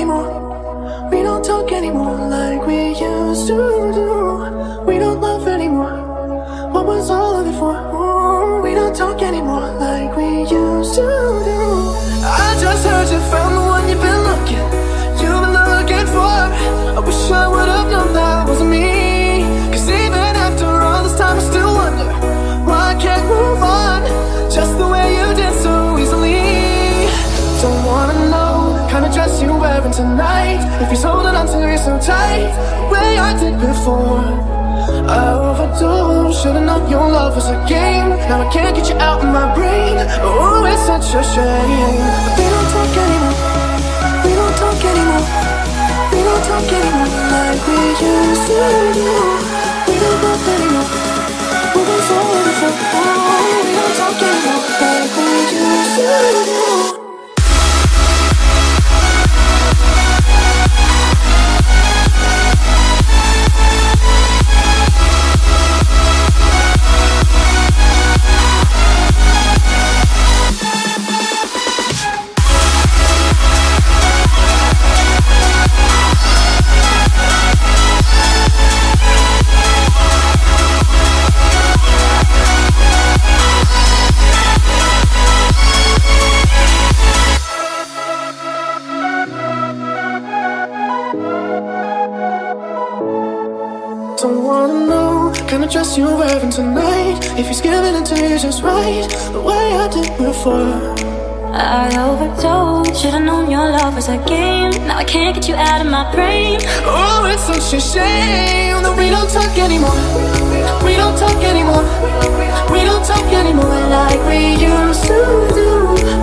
anymore. We don't talk anymore like we used to. Tight the way I did before. I overdosed, should've known your love was a game. Now I can't get you out of my brain. Oh, it's such a shame. But we don't talk anymore. We don't talk anymore. We don't talk anymore like we used to do. We don't talk anymore. Moving forward before. Oh, we don't talk anymore like we used to do. Don't wanna know kind of trust you're wearing tonight. If he's giving it to you just right, the way I did before. I overdosed, should've known your love was a game. Now I can't get you out of my brain. Oh, it's such a shame that we don't talk anymore. We don't talk anymore. We don't talk anymore like we used to do.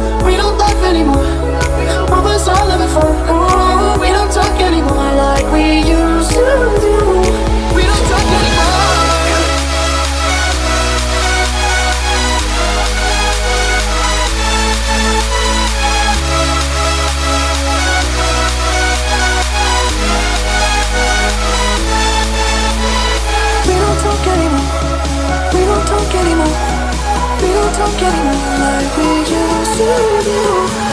Talk anymore like we used to do.